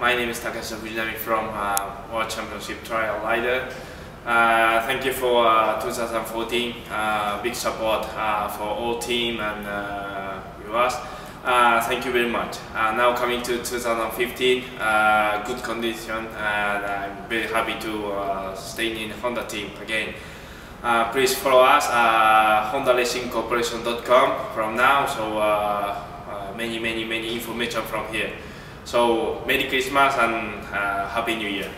my name is Takahisa Fujinami from uh, World Championship Trial Rider. Uh, thank you for uh, 2014. Uh, big support uh, for all team and viewers. Uh, thank you very much. Now coming to 2015, uh, good condition and I'm very happy to stay in Honda team again. Please follow us uh, HondaRacingCorporation.com from now. So many, many, many information from here. So Merry Christmas and uh, Happy New Year.